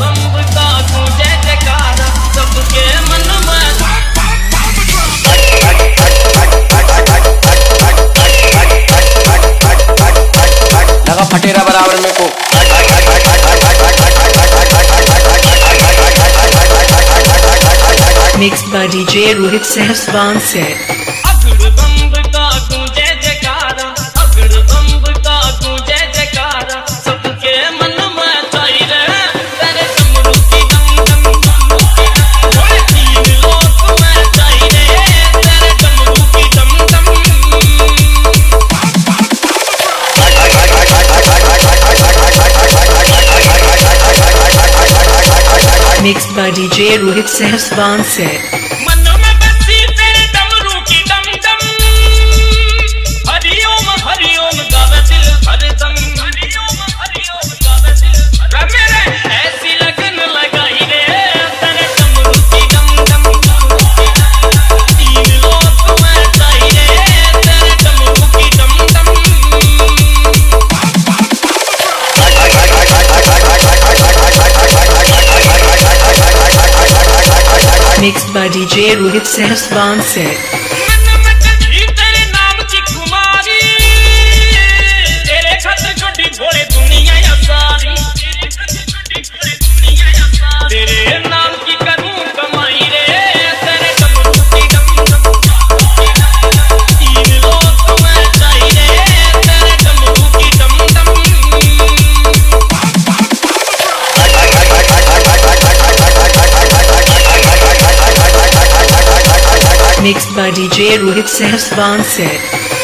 बम्ब का गूंजे जयकारा Mixed by DJ Rohit Sehswan set. Mixed by DJ Rohit Sehswan set. Mixed by DJ Rohit Sehaswan set. mixed by DJ Rohit Sehswan set.